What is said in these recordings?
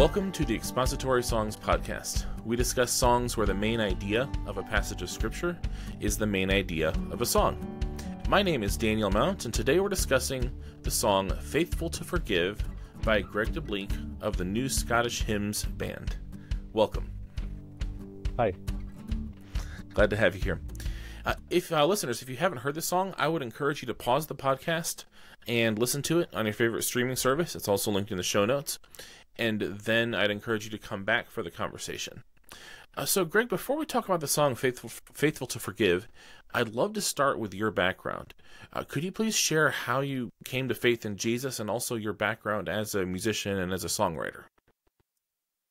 Welcome to the Expository Songs Podcast. We discuss songs where the main idea of a passage of Scripture is the main idea of a song. My name is Daniel Mount, and today we're discussing the song Faithful to Forgive by Greg de Blieck of the New Scottish Hymns Band. Welcome. Hi. Glad to have you here. Uh, if uh, listeners, if you haven't heard the song, I would encourage you to pause the podcast and listen to it on your favorite streaming service. It's also linked in the show notes and then I'd encourage you to come back for the conversation. Uh, so, Greg, before we talk about the song "Faithful, Faithful to Forgive," I'd love to start with your background. Uh, could you please share how you came to faith in Jesus, and also your background as a musician and as a songwriter?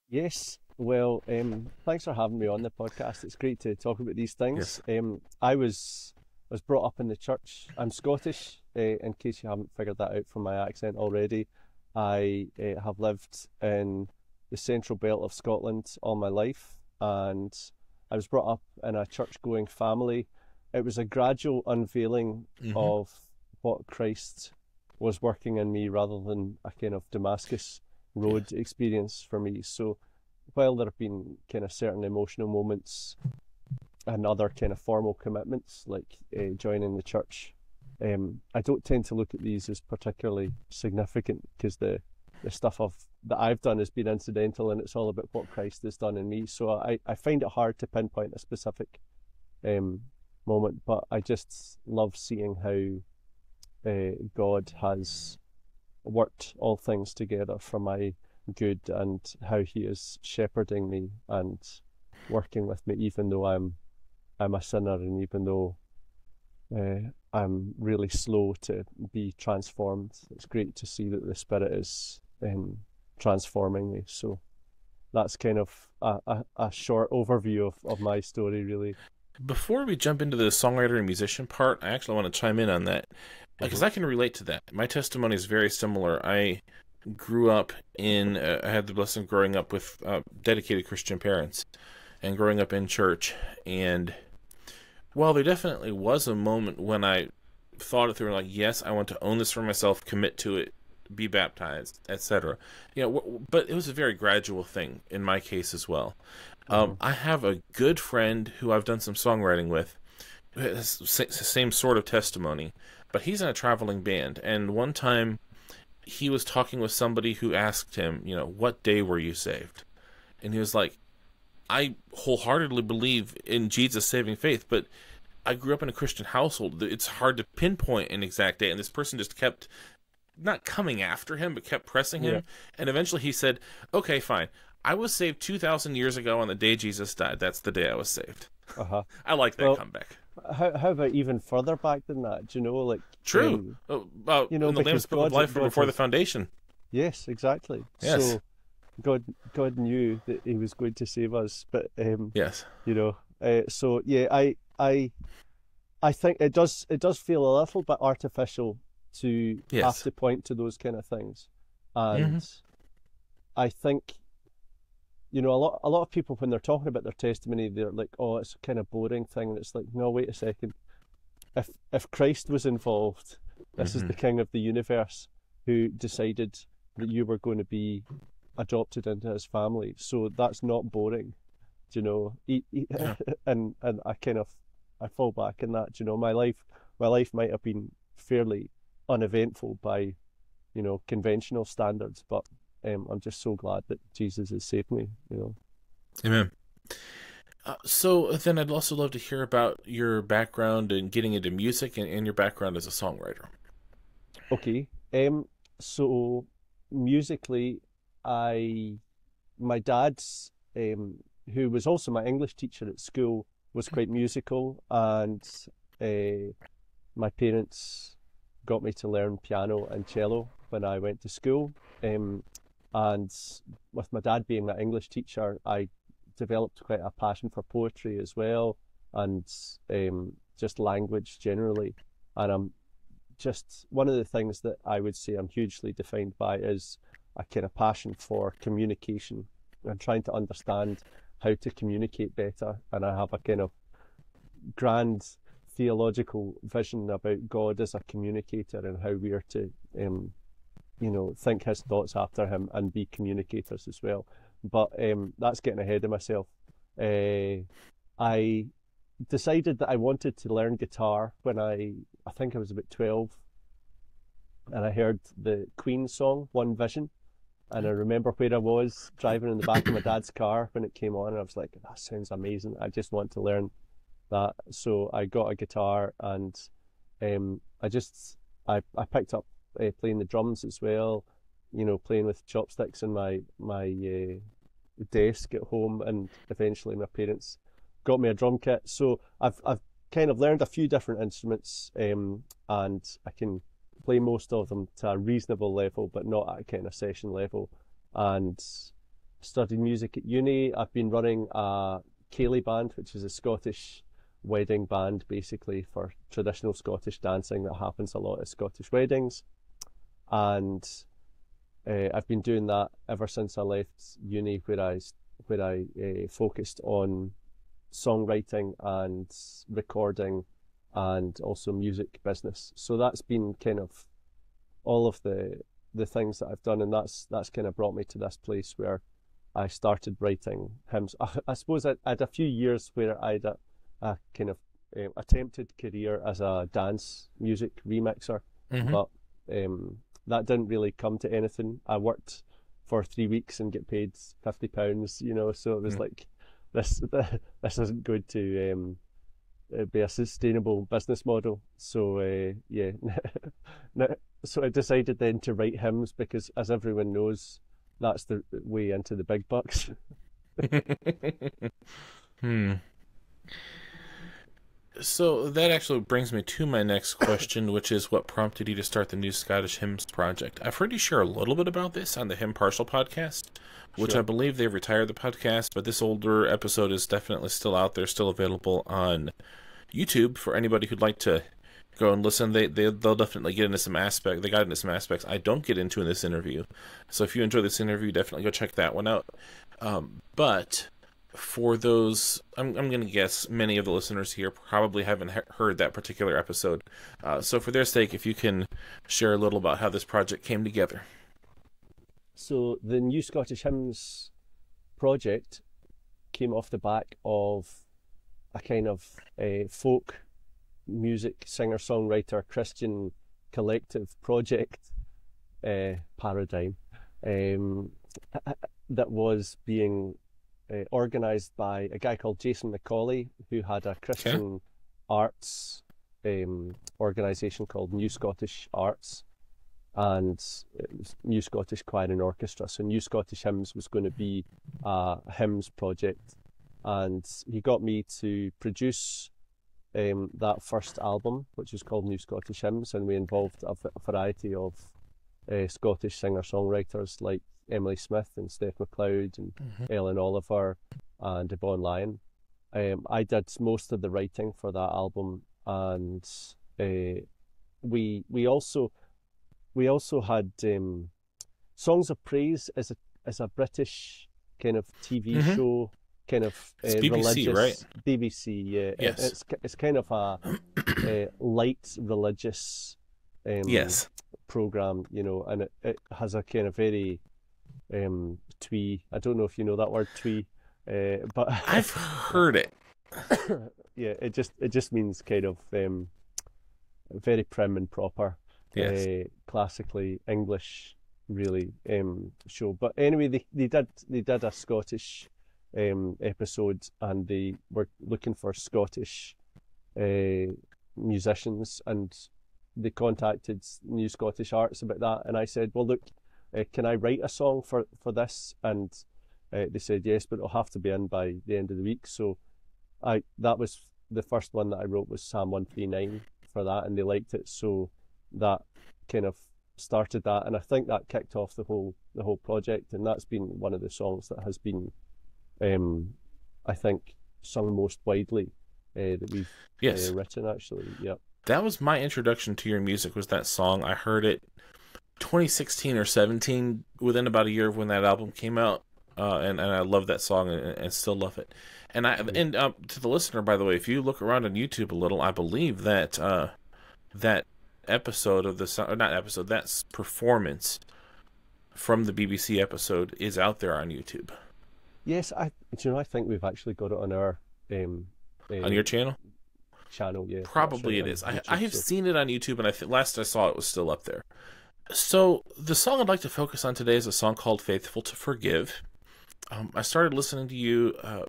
Yes. Well, um, thanks for having me on the podcast. It's great to talk about these things. Yes. Um, I was was brought up in the church. I'm Scottish, uh, in case you haven't figured that out from my accent already. I uh, have lived in the central belt of Scotland all my life, and I was brought up in a church going family. It was a gradual unveiling mm-hmm. of what Christ was working in me rather than a kind of Damascus road yeah. experience for me. So while there have been kind of certain emotional moments and other kind of formal commitments like uh, joining the church um, I don't tend to look at these as particularly significant because the the stuff of that I've done has been incidental and it's all about what Christ has done in me. So I, I find it hard to pinpoint a specific um, moment, but I just love seeing how uh, God has worked all things together for my good and how He is shepherding me and working with me, even though I'm I'm a sinner and even though uh, I'm really slow to be transformed. It's great to see that the Spirit is um, transforming me. So that's kind of a, a, a, short overview of, of my story, really. Before we jump into the songwriter and musician part, I actually want to chime in on that because I can relate to that. My testimony is very similar. I grew up in, uh, I had the blessing of growing up with uh, dedicated Christian parents and growing up in church. And well, there definitely was a moment when I thought it through, like, yes, I want to own this for myself, commit to it, be baptized, etc. You know, but it was a very gradual thing in my case as well. Um, mm-hmm. I have a good friend who I've done some songwriting with, who has the same sort of testimony, but he's in a traveling band. And one time, he was talking with somebody who asked him, you know, what day were you saved? And he was like, I wholeheartedly believe in Jesus saving faith, but I grew up in a Christian household. It's hard to pinpoint an exact date, and this person just kept not coming after him, but kept pressing him. Yeah. And eventually he said, "Okay, fine. I was saved two thousand years ago on the day Jesus died. That's the day I was saved." Uh-huh. I like that well, comeback. How, how about even further back than that? Do you know, like true? Um, uh, you know, in the Lamb's Book of Life God before the foundation. Yes, exactly. Yes. So God God knew that He was going to save us, but um, yes, you know. Uh, so yeah, I I I think it does it does feel a little bit artificial to yes. have to point to those kind of things, and mm-hmm. I think you know a lot a lot of people when they're talking about their testimony they're like oh it's a kind of boring thing and it's like no wait a second if if Christ was involved this mm-hmm. is the king of the universe who decided that you were going to be adopted into his family. So that's not boring, you know. He, he, yeah. and and I kind of I fall back in that. You know, my life my life might have been fairly uneventful by you know conventional standards, but um, I'm just so glad that Jesus has saved me. You know. Amen. Uh, so then, I'd also love to hear about your background in getting into music and, and your background as a songwriter. Okay. Um. So musically, I, my dad's, um, who was also my English teacher at school, was quite musical, and uh, my parents got me to learn piano and cello when I went to school. Um, and with my dad being my English teacher, I developed quite a passion for poetry as well, and um, just language generally. And I'm just one of the things that I would say I'm hugely defined by is a kind of passion for communication and trying to understand how to communicate better. And I have a kind of grand theological vision about God as a communicator and how we are to um, you know, think his thoughts after him and be communicators as well. But um, that's getting ahead of myself. Uh, I decided that I wanted to learn guitar when I, I think I was about 12. And I heard the Queen song, One Vision. And I remember where I was driving in the back of my dad's car when it came on. And I was like, that sounds amazing. I just want to learn that. So I got a guitar and um, I just, I, I picked up uh, playing the drums as well, you know, playing with chopsticks in my, my uh, desk at home. And eventually my parents got me a drum kit. So I've I've kind of learned a few different instruments, um, and I can play most of them to a reasonable level, but not at a kind of session level. And studied music at uni. I've been running a Céilí band, which is a Scottish wedding band, basically for traditional Scottish dancing that happens a lot at Scottish weddings. And uh, I've been doing that ever since I left uni, where I where I uh, focused on songwriting and recording and also music business. So that's been kind of all of the the things that I've done, and that's that's kind of brought me to this place where I started writing hymns. I, I suppose I, I, had a few years where I had a, a kind of um, attempted career as a dance music remixer, mm-hmm. but um, that didn't really come to anything. I worked for three weeks and get paid fifty pounds, you know, so it was mm. like this this isn't good to um, be a sustainable business model. So uh, yeah, so I decided then to write hymns because, as everyone knows, that's the way into the big bucks. hmm. So that actually brings me to my next question, which is what prompted you to start the New Scottish Hymns Project? I've heard you share a little bit about this on the Hymn Partial podcast, which sure. I believe they've retired the podcast, but this older episode is definitely still out there, still available on YouTube for anybody who'd like to go and listen. They, they they'll definitely get into some aspect. They got into some aspects I don't get into in this interview. So if you enjoy this interview, definitely go check that one out. Um, but for those, I'm, I'm going to guess many of the listeners here probably haven't he- heard that particular episode. Uh, so, for their sake, if you can share a little about how this project came together. So, the New Scottish Hymns project came off the back of a kind of a folk music singer songwriter Christian collective project uh, paradigm um, that was being uh, organised by a guy called Jason McCauley, who had a Christian okay. arts um, organisation called New Scottish Arts and New Scottish Choir and Orchestra. So New Scottish Hymns was going to be a hymns project, and he got me to produce um, that first album, which was called New Scottish Hymns, and we involved a, variety of uh, Scottish singer songwriters like Emily Smith and Steph MacLeod and mm-hmm. Ellen Oliver and Yvonne Lyon. Um, I did most of the writing for that album, and uh, we we also we also had um, Songs of Praise as a as a British kind of TV mm-hmm. show, kind of uh, BBC, religious right? BBC. Yeah, yes. it's it's kind of a, a light religious um, yes program, you know, and it, it has a kind of very um, twee. I don't know if you know that word twee, uh, but I've heard it. yeah, it just it just means kind of um, very prim and proper. Yes. Uh, classically English, really um, show. But anyway, they, they did they did a Scottish um, episode, and they were looking for Scottish uh, musicians, and they contacted New Scottish Arts about that, and I said, well, look, uh, can I write a song for, for this? And uh, they said yes, but it'll have to be in by the end of the week. So I that was the first one that I wrote was Psalm 139 for that, and they liked it. So that kind of started that, and I think that kicked off the whole the whole project, and that's been one of the songs that has been, um, I think, sung most widely uh, that we've yes. uh, written. Actually, yeah. That was my introduction to your music. Was that song? I heard it 2016 or 17, within about a year of when that album came out, uh, and and I love that song and, and still love it. And I and uh, to the listener, by the way, if you look around on YouTube a little, I believe that uh, that episode of the or not episode that's performance from the BBC episode is out there on YouTube. Yes, I. You know, I think we've actually got it on our um, um on your channel. Channel, yeah. Probably it is. YouTube, I I have so. seen it on YouTube, and I think last I saw it was still up there. So the song I'd like to focus on today is a song called "Faithful to Forgive." Um, I started listening to you uh,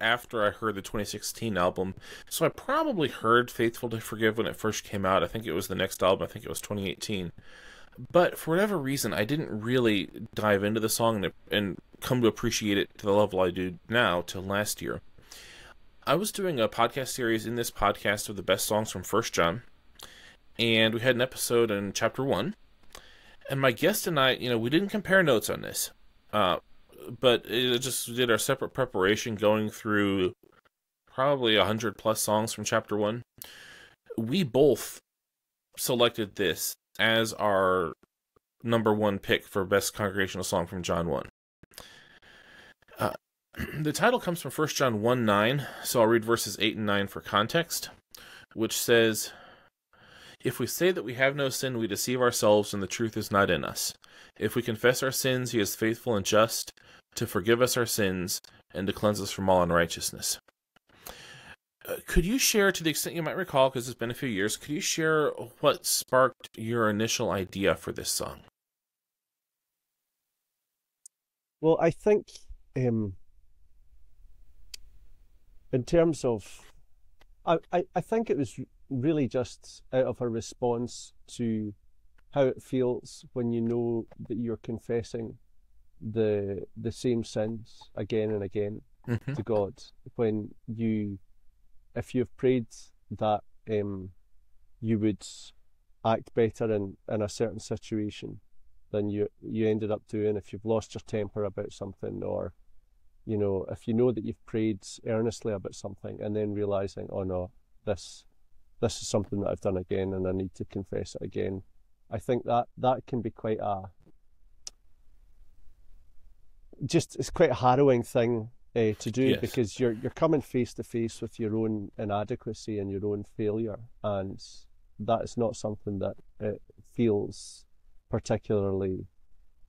after I heard the 2016 album, so I probably heard "Faithful to Forgive" when it first came out. I think it was the next album. I think it was 2018. But for whatever reason, I didn't really dive into the song and, and come to appreciate it to the level I do now till last year. I was doing a podcast series in this podcast of the best songs from First John, and we had an episode in chapter one. And my guest and I, you know, we didn't compare notes on this, uh, but it just did our separate preparation going through probably a hundred plus songs from chapter one. We both selected this as our number one pick for best congregational song from John 1. Uh, the title comes from 1 John 1 9, so I'll read verses 8 and 9 for context, which says, If we say that we have no sin, we deceive ourselves, and the truth is not in us. If we confess our sins, he is faithful and just to forgive us our sins and to cleanse us from all unrighteousness. Uh, could you share, to the extent you might recall, because it's been a few years, could you share what sparked your initial idea for this song? Well, I think um, in terms of, I, I, I think it was really just out of a response to how it feels when you know that you're confessing the the same sins again and again mm-hmm. to God when you if you've prayed that um, you would act better in, in a certain situation than you you ended up doing if you've lost your temper about something or you know if you know that you've prayed earnestly about something and then realizing oh no this this is something that I've done again and I need to confess it again I think that that can be quite a just it's quite a harrowing thing uh, to do yes. because you're you're coming face to face with your own inadequacy and your own failure, and that is not something that uh, feels particularly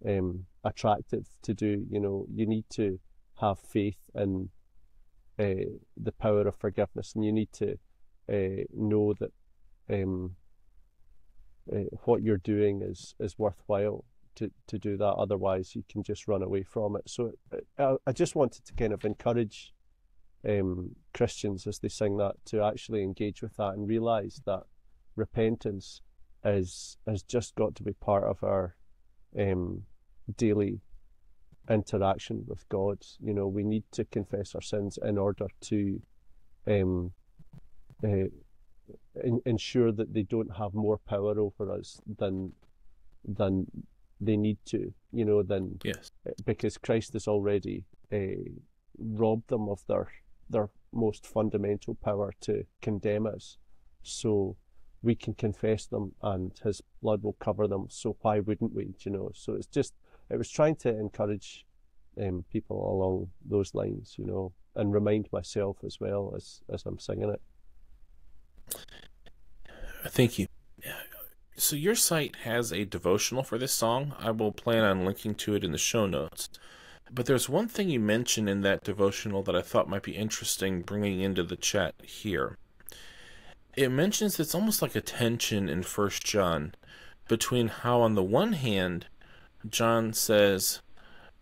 um, attractive to do. You know, you need to have faith in uh, the power of forgiveness, and you need to uh, know that um, uh, what you're doing is is worthwhile to, to do that. Otherwise, you can just run away from it. So I, I just wanted to kind of encourage um, Christians as they sing that to actually engage with that and realize that repentance is has just got to be part of our um, daily interaction with God. You know, we need to confess our sins in order to um, uh, in, ensure that they don't have more power over us than than they need to, you know, then yes, because Christ has already uh, robbed them of their their most fundamental power to condemn us. So we can confess them, and His blood will cover them. So why wouldn't we? You know, so it's just it was trying to encourage um, people along those lines, you know, and remind myself as well as as I'm singing it. Thank you. So your site has a devotional for this song. I will plan on linking to it in the show notes. But there's one thing you mentioned in that devotional that I thought might be interesting bringing into the chat here. It mentions it's almost like a tension in First John between how, on the one hand, John says,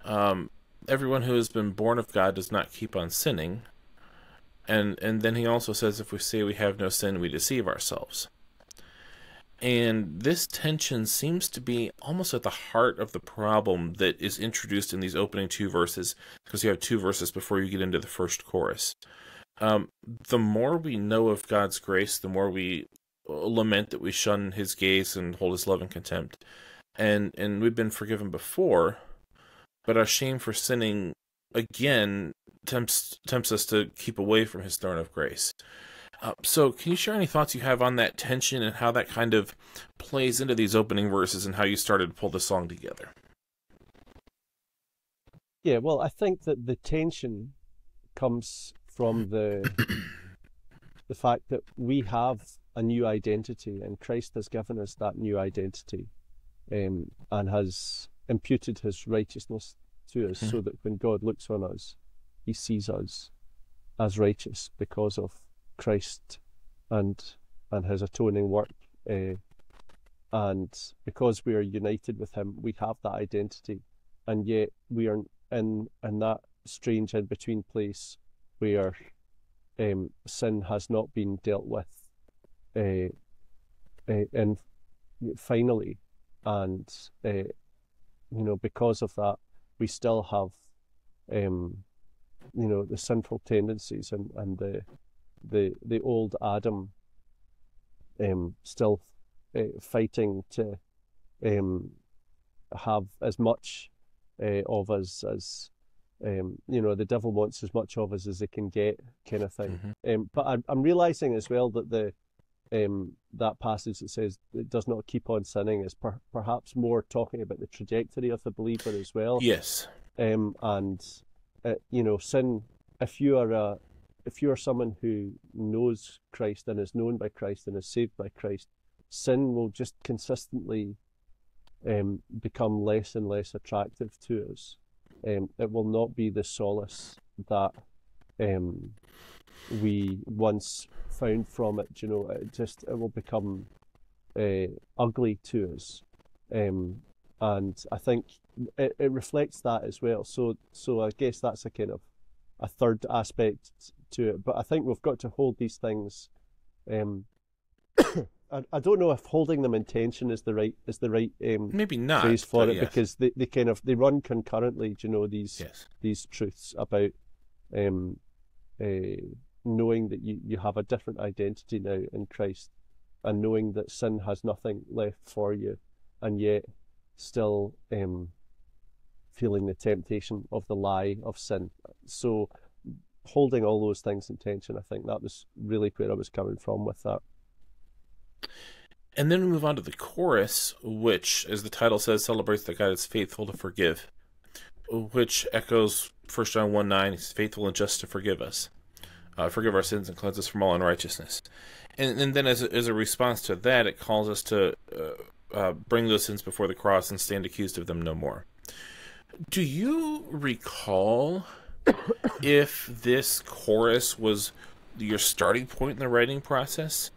um, "Everyone who has been born of God does not keep on sinning," and and then he also says, "If we say we have no sin, we deceive ourselves." And this tension seems to be almost at the heart of the problem that is introduced in these opening two verses, because you have two verses before you get into the first chorus. Um, the more we know of God's grace, the more we lament that we shun His gaze and hold His love in contempt, and and we've been forgiven before, but our shame for sinning again tempts tempts us to keep away from His throne of grace. Uh, so, can you share any thoughts you have on that tension and how that kind of plays into these opening verses and how you started to pull the song together? Yeah, well, I think that the tension comes from the the fact that we have a new identity, and Christ has given us that new identity, um, and has imputed His righteousness to us, mm-hmm. so that when God looks on us, He sees us as righteous because of Christ and and His atoning work. Uh, and because we are united with Him, we have that identity, and yet we are in in that strange in between place where um, sin has not been dealt with, uh, uh, and finally, and you know because of that, we still have, um, you know, the sinful tendencies and and the the the old Adam, um, still uh, fighting to um, have as much uh, of us as um, you know the devil wants as much of us as they can get, kind of thing. Mm-hmm. Um, but I'm, I'm realizing as well that the um, that passage that says it does not keep on sinning is per- perhaps more talking about the trajectory of the believer as well. Yes. Um, and uh, you know, sin. If you are a, if you are someone who knows Christ and is known by Christ and is saved by Christ, sin will just consistently um, become less and less attractive to us. Um, it will not be the solace that um, we once found from it. You know, it just it will become uh, ugly to us, um, and I think it, it reflects that as well. So, so I guess that's a kind of a third aspect to it. But I think we've got to hold these things um, I, I don't know if holding them in tension is the right is the right um, maybe not phrase for it yes. because they, they kind of they run concurrently. you know these yes. these truths about um, uh, knowing that you, you have a different identity now in Christ and knowing that sin has nothing left for you and yet still um, feeling the temptation of the lie of sin. So holding all those things in tension, I think that was really where I was coming from with that. And then we move on to the chorus, which, as the title says, celebrates that God is faithful to forgive, which echoes 1 John 1 9, He's faithful and just to forgive us, uh, forgive our sins and cleanse us from all unrighteousness. And, and then, as a, as a response to that, it calls us to uh, uh, bring those sins before the cross and stand accused of them no more. Do you recall if this chorus was your starting point in the writing process?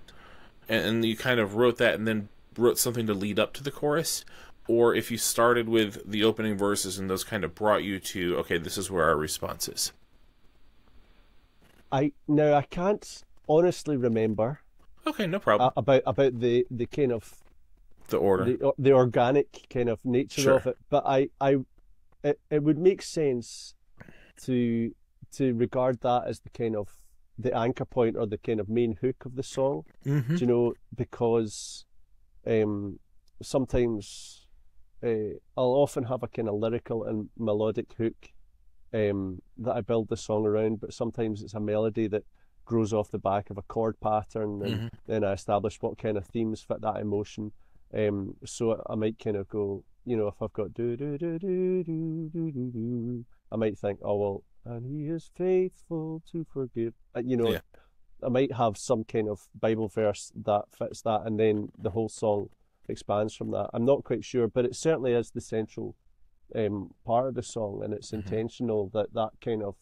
and you kind of wrote that and then wrote something to lead up to the chorus or if you started with the opening verses and those kind of brought you to okay this is where our response is i no i can't honestly remember okay no problem about about the the kind of the order the, the organic kind of nature sure. of it but i i it, it would make sense to to regard that as the kind of the anchor point or the kind of main hook of the song. Mm-hmm. you know, because um, sometimes uh, I'll often have a kind of lyrical and melodic hook um, that I build the song around, but sometimes it's a melody that grows off the back of a chord pattern, and mm-hmm. then I establish what kind of themes fit that emotion. Um, so I might kind of go, you know, if I've got do do do do do do do do, I might think, oh well, and he is faithful to forgive. Uh, you know, yeah. I might have some kind of Bible verse that fits that, and then the whole song expands from that. I'm not quite sure, but it certainly is the central um, part of the song, and it's mm-hmm. intentional that that kind of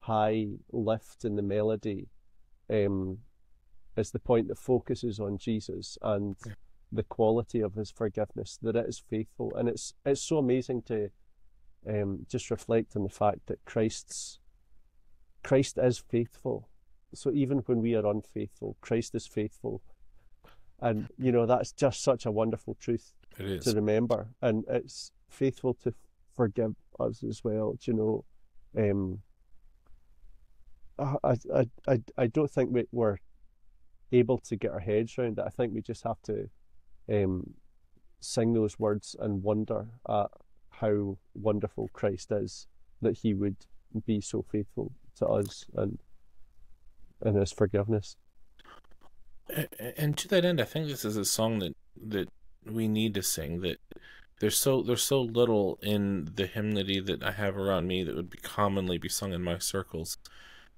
high lift in the melody um, is the point that focuses on Jesus and yeah. The quality of His forgiveness. That it is faithful, and it's it's so amazing to um, just reflect on the fact that Christ's Christ is faithful. So even when we are unfaithful, Christ is faithful. And you know that's just such a wonderful truth to remember, and it's faithful to forgive us as well. you know, um, I, I I I don't think we, we're able to get our heads around it. I think we just have to um, sing those words and wonder at how wonderful Christ is that he would be so faithful to us and in his forgiveness. And to that end, I think this is a song that that we need to sing. That there's so there's so little in the hymnody that I have around me that would be commonly be sung in my circles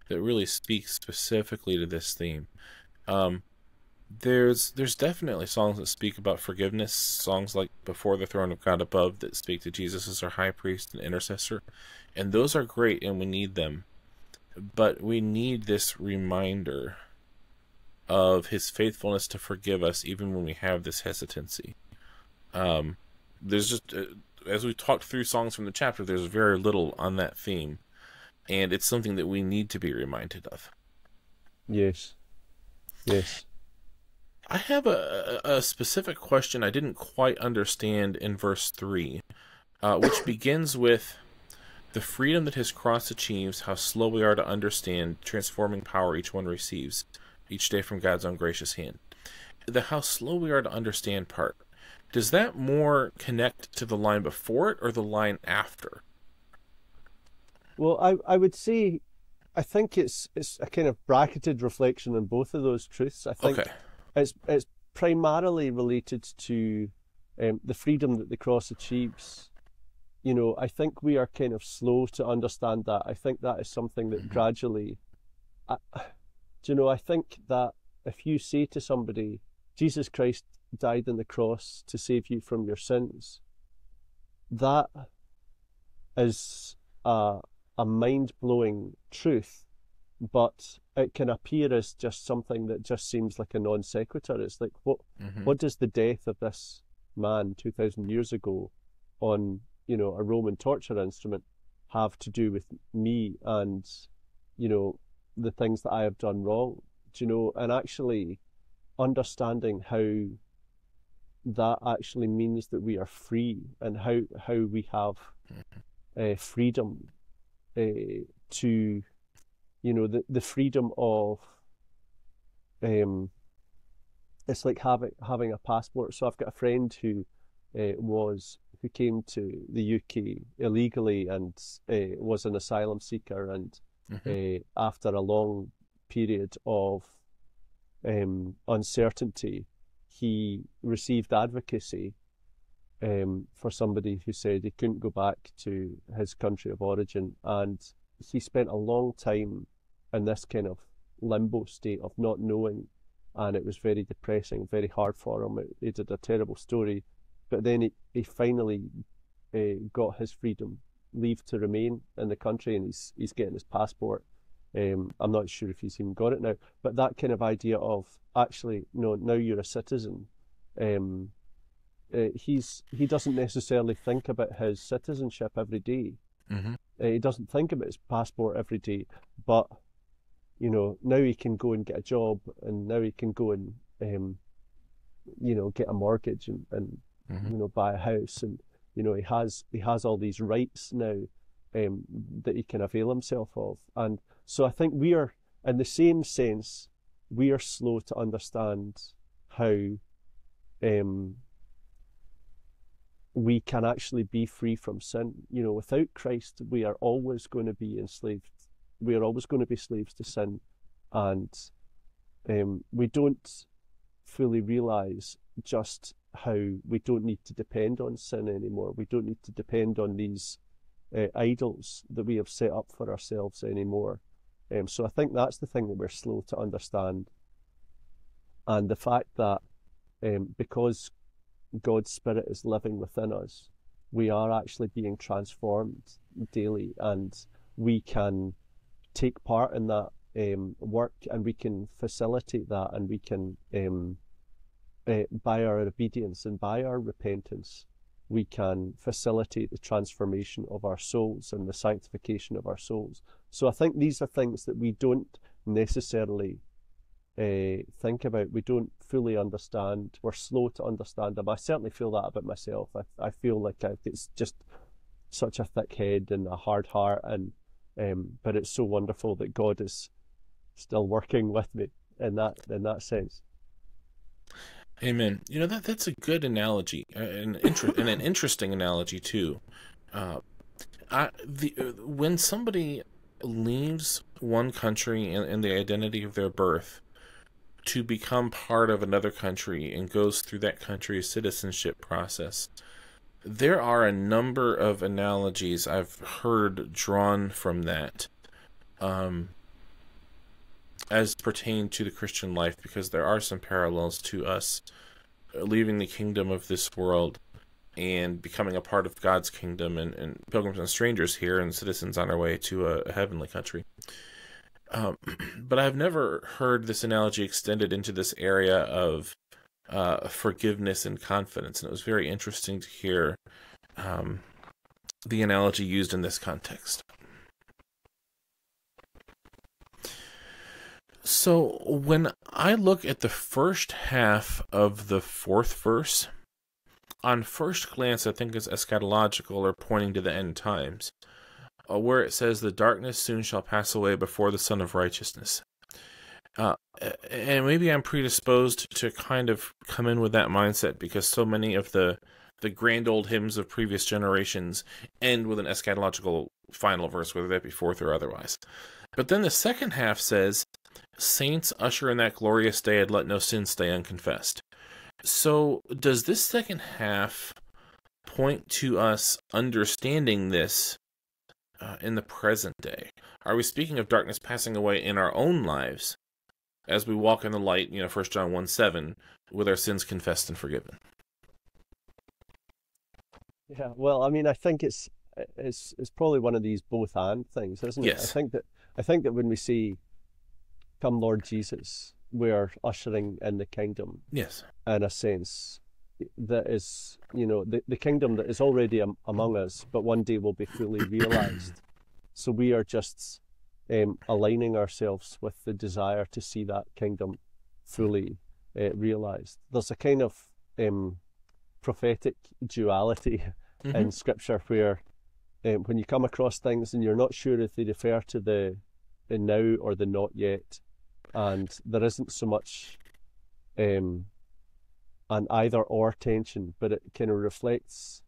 that really speaks specifically to this theme. Um, there's there's definitely songs that speak about forgiveness, songs like Before the Throne of God Above that speak to Jesus as our high priest and intercessor. And those are great and we need them. But we need this reminder of his faithfulness to forgive us even when we have this hesitancy. Um, there's just uh, as we talked through songs from the chapter, there's very little on that theme, and it's something that we need to be reminded of. Yes. Yes. I have a, a specific question I didn't quite understand in verse 3, uh, which begins with the freedom that his cross achieves, how slow we are to understand, transforming power each one receives each day from God's own gracious hand. The how slow we are to understand part, does that more connect to the line before it or the line after? Well, I, I would say, I think it's it's a kind of bracketed reflection on both of those truths. I think Okay. It's it's primarily related to um, the freedom that the cross achieves. You know, I think we are kind of slow to understand that. I think that is something that gradually, I, do you know, I think that if you say to somebody, Jesus Christ died on the cross to save you from your sins, that is a, a mind blowing truth, but it can appear as just something that just seems like a non sequitur. It's like, what, Mhm. what does the death of this man 2,000 years ago on, you know, a Roman torture instrument have to do with me and, you know, the things that I have done wrong? Do you know, and actually understanding how that actually means that we are free and how, how we have uh, freedom uh, to, you know, the, the freedom of, um, it's like having having a passport. So I've got a friend who uh, was who came to the UK illegally and uh, was an asylum seeker, and Mhm. uh, after a long period of um, uncertainty, he received advocacy um, for somebody who said he couldn't go back to his country of origin, and he spent a long time in this kind of limbo state of not knowing, and it was very depressing, very hard for him. It, he did a terrible story, but then he, he finally uh, got his freedom, leave to remain in the country, and he's he's getting his passport. Um, I'm not sure if he's even got it now, but that kind of idea of actually, no, now you're a citizen. Um, uh, he's he doesn't necessarily think about his citizenship every day. Mhm. Uh, he doesn't think about his passport every day, but you know now he can go and get a job, and now he can go and um, you know get a mortgage and, and Mhm. you know buy a house, and you know he has he has all these rights now um, that he can avail himself of, and so I think we are in the same sense we are slow to understand how um, we can actually be free from sin. You know, without Christ, we are always going to be enslaved. We are always going to be slaves to sin, and um, we don't fully realize just how we don't need to depend on sin anymore. We don't need to depend on these uh, idols that we have set up for ourselves anymore. Um, so I think that's the thing that we're slow to understand, and the fact that um, because God's Spirit is living within us, we are actually being transformed daily, and we can take part in that um, work, and we can facilitate that, and we can, um, uh, by our obedience and by our repentance, we can facilitate the transformation of our souls and the sanctification of our souls. So I think these are things that we don't necessarily uh, think about. We don't fully understand. We're slow to understand them. I certainly feel that about myself. I, I feel like I, it's just such a thick head and a hard heart, and um, but it's so wonderful that God is still working with me in that in that sense. Amen. You know that that's a good analogy, uh, an inter- and an interesting analogy too. Uh, I, the uh, when somebody leaves one country and, and the identity of their birth to become part of another country and goes through that country's citizenship process, there are a number of analogies I've heard drawn from that. Um, as pertain to the Christian life because there are some parallels to us leaving the kingdom of this world and becoming a part of God's kingdom and, and pilgrims and strangers here and citizens on our way to a, a heavenly country. Um, but I've never heard this analogy extended into this area of uh, forgiveness and confidence, and it was very interesting to hear um, the analogy used in this context. So when I look at the first half of the fourth verse, on first glance, I think it's eschatological or pointing to the end times, uh, where it says, The darkness soon shall pass away before the Sun of Righteousness. Uh, and maybe I'm predisposed to kind of come in with that mindset because so many of the the grand old hymns of previous generations end with an eschatological final verse, whether that be fourth or otherwise. But then the second half says, Saints usher in that glorious day and let no sin stay unconfessed. So, does this second half point to us understanding this uh, in the present day? Are we speaking of darkness passing away in our own lives as we walk in the light, you know, 1 John 1 7, with our sins confessed and forgiven? Yeah, well, I mean, I think it's it's it's probably one of these both and things, isn't it? Yes. I think that I think that when we see "Come, Lord Jesus," we're ushering in the kingdom. Yes. In a sense, that is, you know, the, the kingdom that is already am, among us, but one day will be fully realized. so we are just um, aligning ourselves with the desire to see that kingdom fully uh, realized. There's a kind of um, prophetic duality mm-hmm. in Scripture where um, when you come across things and you're not sure if they refer to the, the now or the not yet, and there isn't so much um, an either or tension, but it kind of reflects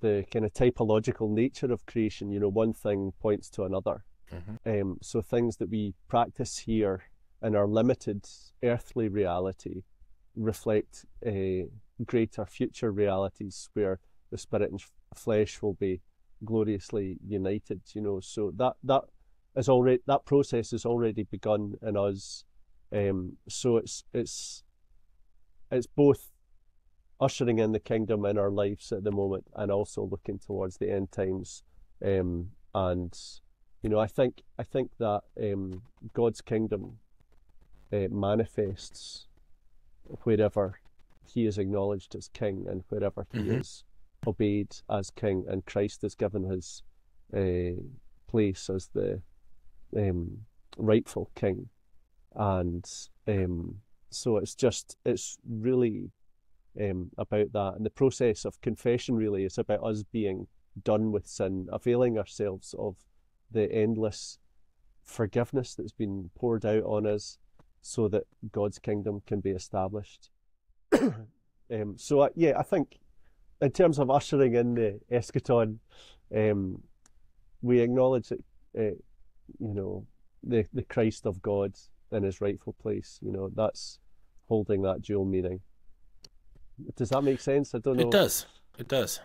the kind of typological nature of creation. You know, one thing points to another. Mm-hmm. Um, so things that we practice here in our limited earthly reality reflect a greater future realities where the spirit and flesh will be gloriously united. You know, so that that is already that process has already begun in us. Um, so it's it's it's both ushering in the kingdom in our lives at the moment and also looking towards the end times. Um, and you know, I think I think that um, God's kingdom uh, manifests wherever He is acknowledged as King and wherever He mm-hmm. is obeyed as King, and Christ is given His uh, place as the um, rightful King, and um, so it's just it's really um, about that, and the process of confession really is about us being done with sin, availing ourselves of the endless forgiveness that's been poured out on us so that God's kingdom can be established. um, so, uh, yeah, I think in terms of ushering in the eschaton, um, we acknowledge that, uh, you know, the, the Christ of God in his rightful place, you know, that's holding that dual meaning. Does that make sense? I don't know. It does. It does.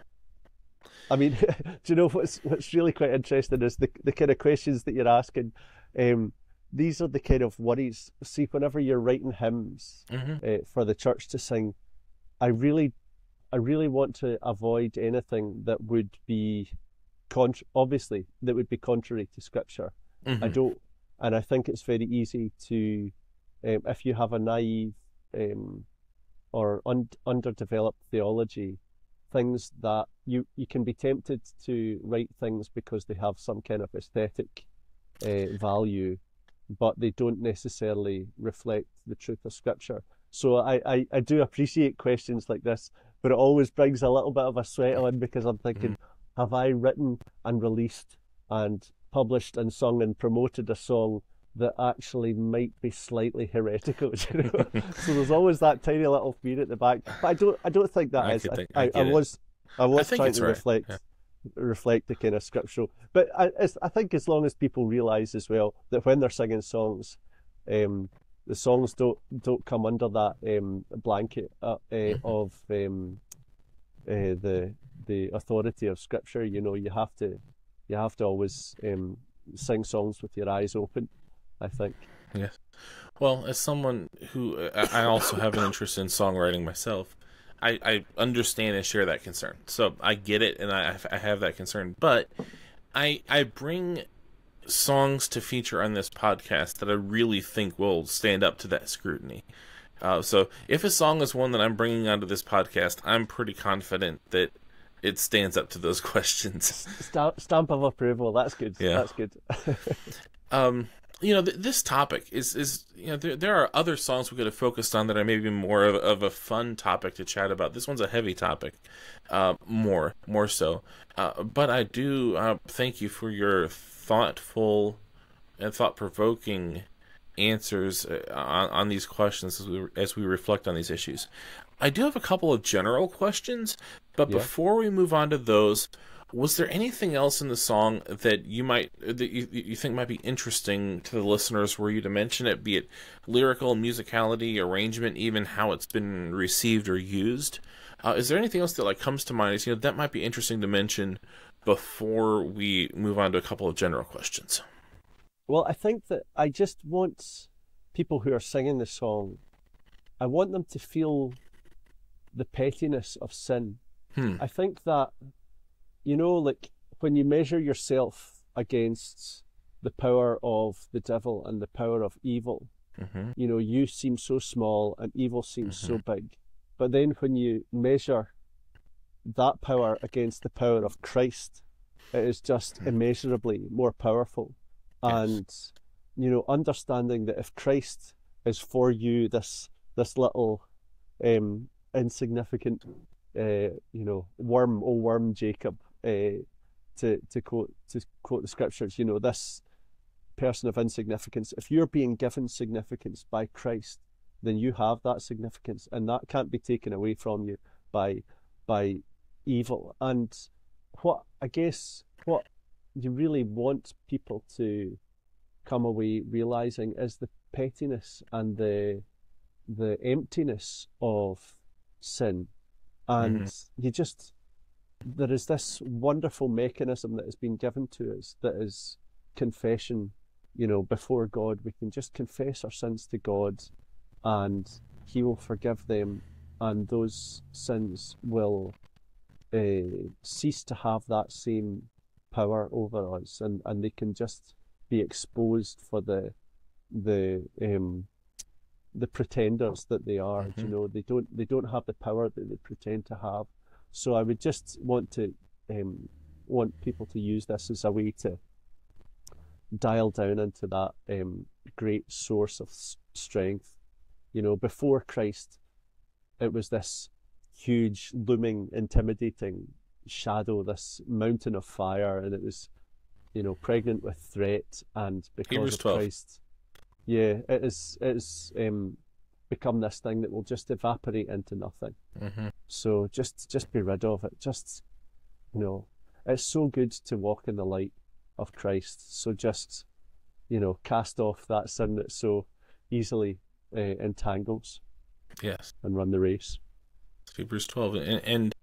I mean, do you know what's what's really quite interesting is the the kind of questions that you're asking. Um, these are the kind of worries. See, whenever you're writing hymns mm-hmm. uh, for the church to sing, I really, I really want to avoid anything that would be, contra- obviously, that would be contrary to Scripture. Mm-hmm. I don't, and I think it's very easy to, um, if you have a naive um, or un- underdeveloped theology, things that you you can be tempted to write things because they have some kind of aesthetic uh, value, but they don't necessarily reflect the truth of Scripture. So I, I, I do appreciate questions like this, but it always brings a little bit of a sweat on because I'm thinking, mm-hmm. have I written and released and published and sung and promoted a song that actually might be slightly heretical. You know? so there's always that tiny little fear at the back. But I don't I don't think that I is. Think, I, I, I was I was I trying to right. reflect yeah. reflect the kind of scriptural. But I I think as long as people realise as well that when they're singing songs, um, the songs don't don't come under that um, blanket uh, uh, mm-hmm. of um, uh, the the authority of scripture. You know, you have to you have to always um, sing songs with your eyes open I think. Yes. Well, as someone who I also have an interest in songwriting myself, I, I understand and share that concern. So I get it, and I, I have that concern. But I I bring songs to feature on this podcast that I really think will stand up to that scrutiny. Uh, so if a song is one that I'm bringing onto this podcast, I'm pretty confident that it stands up to those questions. Stamp, stamp of approval. That's good. Yeah. That's good. um, you know, th- this topic is is you know there there are other songs we could have focused on that are maybe more of, of a fun topic to chat about. This one's a heavy topic, uh, more more so. Uh, but I do uh, thank you for your thoughtful and thought provoking answers uh, on, on these questions as we as we reflect on these issues. I do have a couple of general questions, but yeah. before we move on to those, was there anything else in the song that you might that you, you think might be interesting to the listeners were you to mention it be it lyrical musicality arrangement even how it's been received or used uh, is there anything else that like comes to mind as you know that might be interesting to mention before we move on to a couple of general questions well i think that i just want people who are singing the song i want them to feel the pettiness of sin hmm. i think that you know, like when you measure yourself against the power of the devil and the power of evil, mm-hmm. you know, you seem so small and evil seems mm-hmm. so big. But then when you measure that power against the power of Christ, it is just mm-hmm. immeasurably more powerful. Yes. And, you know, understanding that if Christ is for you, this this little um, insignificant, uh, you know, worm, oh worm Jacob, uh, to to quote to quote the scriptures. You know, this person of insignificance. If you're being given significance by Christ, then you have that significance, and that can't be taken away from you by by evil. And what I guess what you really want people to come away realizing is the pettiness and the the emptiness of sin and mm-hmm. you just there is this wonderful mechanism that has been given to us that is confession. You know, before God, we can just confess our sins to God and He will forgive them, and those sins will uh, cease to have that same power over us, and, and they can just be exposed for the the um, the pretenders that they are. Mm-hmm. You know, they don't they don't have the power that they pretend to have. So I would just want to um, want people to use this as a way to dial down into that um, great source of strength. You know, before Christ, it was this huge, looming, intimidating shadow, this mountain of fire, and it was, you know, pregnant with threat. And because of 12. Christ, yeah, it is. It is um, become this thing that will just evaporate into nothing. Mm-hmm. So just just be rid of it. Just you know, it's so good to walk in the light of Christ. So just you know, cast off that sin that so easily uh, entangles. Yes, and run the race. Hebrews twelve and. and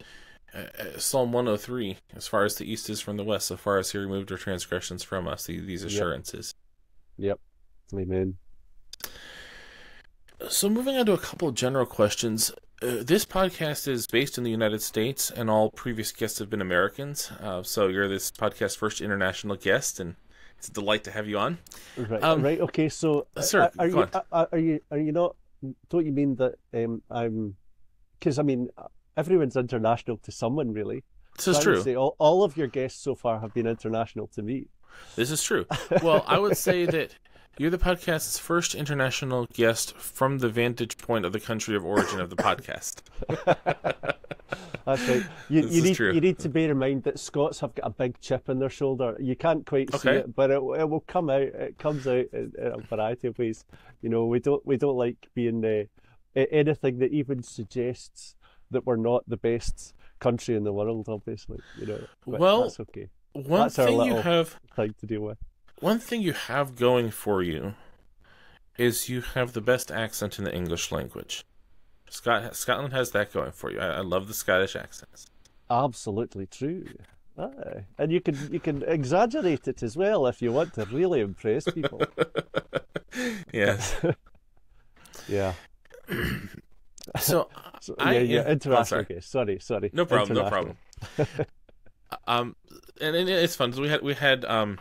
uh, uh Psalm 103, as far as the east is from the west, so far as he removed our transgressions from us, these assurances. Yep. yep. Amen. So, moving on to a couple of general questions. Uh, this podcast is based in the United States, and all previous guests have been Americans. Uh, so, you're this podcast's first international guest, and it's a delight to have you on. Right. Um, right. Okay. So, uh, sir, are, you, are, are, you are you not? Don't you mean that um, I'm? Because I mean, everyone's international to someone, really. This is true. Say all, all of your guests so far have been international to me. This is true. Well, I would say that you're the podcast's first international guest from the vantage point of the country of origin of the podcast. That's right. You, you need you need to bear in mind that Scots have got a big chip in their shoulder. You can't quite see it, but it, it will come out. It comes out in, in, a variety of ways. You know, we don't we don't like being uh, anything that even suggests that we're not the best country in the world. Obviously, you know. well, that's okay. One that's thing you have thing to deal with one thing you have going for you is you have the best accent in the English language. Scott, Scotland has that going for you. I, I love the Scottish accents. Absolutely true. Aye. And you can you can exaggerate it as well if you want to really impress people. yes. yeah. So, So, I, yeah, yeah, oh, international sorry. guest. Sorry, sorry. No problem. No problem. um, and, and it's fun. So we had we had um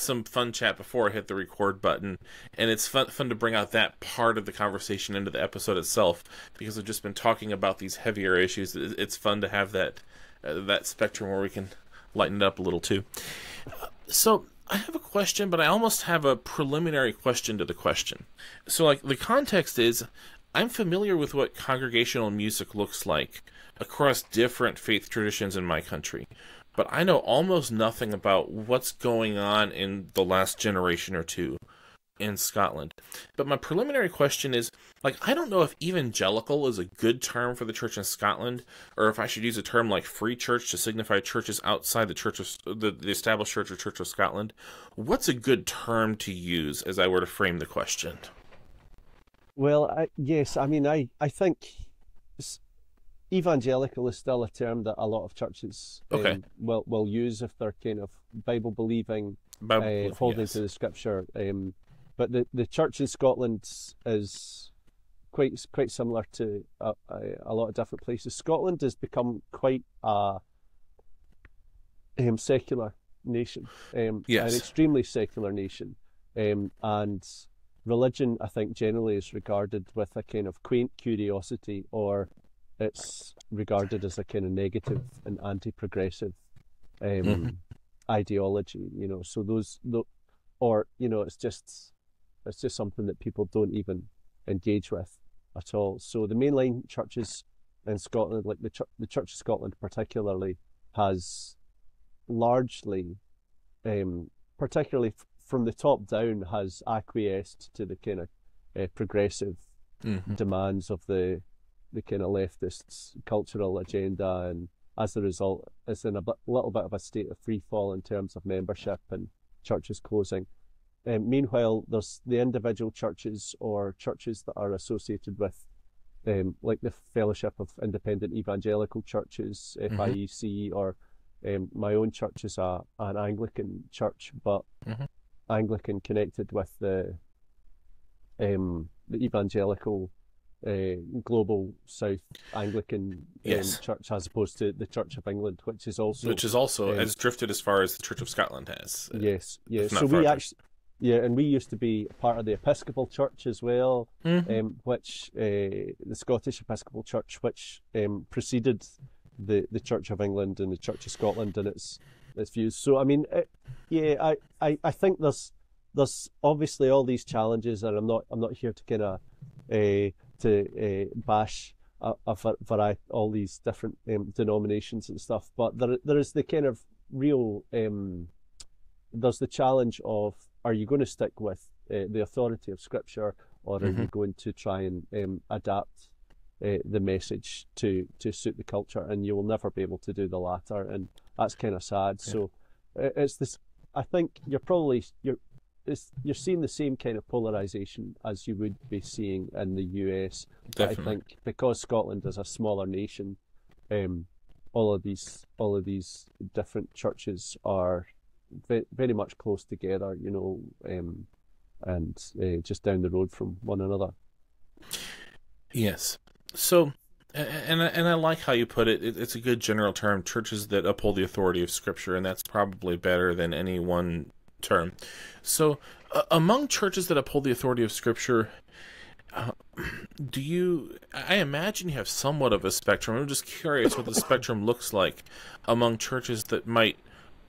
some fun chat before I hit the record button, and it's fun fun to bring out that part of the conversation into the episode itself because we've just been talking about these heavier issues. It's fun to have that uh, that spectrum where we can lighten it up a little too. So I have a question, but I almost have a preliminary question to the question. So, like, the context is I'm familiar with what congregational music looks like across different faith traditions in my country, but I know almost nothing about what's going on in the last generation or two in Scotland. But my preliminary question is like, I don't know if evangelical is a good term for the church in Scotland, or if I should use a term like free church to signify churches outside the church of the, the established church or Church of Scotland. What's a good term to use as I were to frame the question? Well, I, yes, I mean, I, I think evangelical is still a term that a lot of churches um, Okay. will, will use if they're kind of Bible believing, Bible uh, holding yes. to the scripture. Um, but the, the church in Scotland is quite quite similar to a, a, a lot of different places. Scotland has become quite a um, secular nation, um, Yes. an extremely secular nation, um, and religion, I think, generally is regarded with a kind of quaint curiosity, or it's regarded as a kind of negative and anti-progressive um, Mhm. ideology. You know, so those, tho- or you know, it's just it's just something that people don't even engage with at all. So the mainline churches in Scotland, like the church, the Church of Scotland particularly, has largely, um, particularly f- from the top down, has acquiesced to the kind of uh, progressive Mhm. demands of the the kind of leftist cultural agenda, and as a result, it's in a bit, little bit of a state of free fall in terms of membership and churches closing. Um, meanwhile, there's the individual churches or churches that are associated with, um, like the Fellowship of Independent Evangelical Churches (FIEC), or um, my own church is a an Anglican church, but Mhm. Anglican connected with the um, the evangelical uh, global South Anglican um, Yes. church as opposed to the Church of England, which is also Which is also um, has drifted as far as the Church of Scotland has. Uh, yes, yes. So we actually, yeah, and we used to be part of the Episcopal Church as well, Mhm. um, which uh, the Scottish Episcopal Church, which um, preceded the the Church of England and the Church of Scotland and its its views. So I mean, it, yeah, I, I, I think there's there's obviously all these challenges, and I'm not I'm not here to kind of uh, to uh, bash a, a var- variety all these different um, denominations and stuff, but there there is the kind of real um, there's the challenge of are you going to stick with uh, the authority of Scripture, or are you going to try and um, adapt uh, the message to to suit the culture? And you will never be able to do the latter, and that's kind of sad. So uh, it's this. I think you're probably you're it's, you're seeing the same kind of polarization as you would be seeing in the US. But I think because Scotland is a smaller nation, um, all of these all of these different churches are ve- very much close together, you know, um, and uh, just down the road from one another. Yes. So, and I- and I like how you put it. it. It's a good general term. Churches that uphold the authority of Scripture, and that's probably better than any one term. So, uh, among churches that uphold the authority of Scripture, uh, do you? I imagine you have somewhat of a spectrum. I'm just curious what the spectrum looks like among churches that might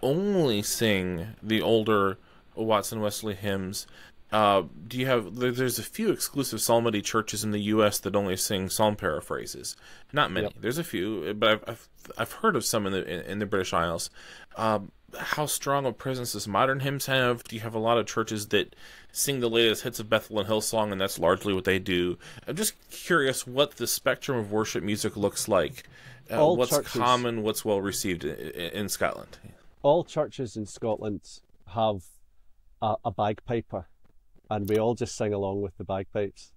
only sing the older Watts and Wesley hymns. Uh, do you have? There's a few exclusive psalmody churches in the U.S. that only sing psalm paraphrases. Not many. Yep. There's a few, but I've, I've I've heard of some in the in, in the British Isles. Um, how strong a presence does modern hymns have? Do you have a lot of churches that sing the latest hits of and Hillsong, and that's largely what they do? I'm just curious what the spectrum of worship music looks like. Uh, what's churches- common? What's well received in, in Scotland? All churches in Scotland have a, a bagpiper, and we all just sing along with the bagpipes.